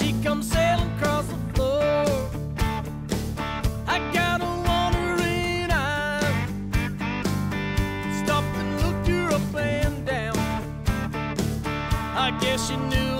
She comes sailing across the floor. I got a wandering eye. Stopped and looked her up and down. I guess she knew.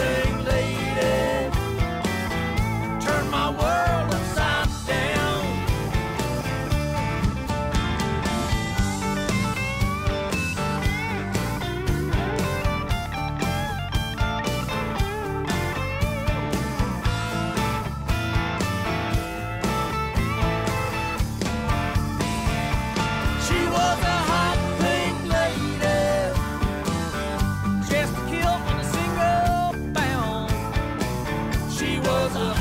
Awesome.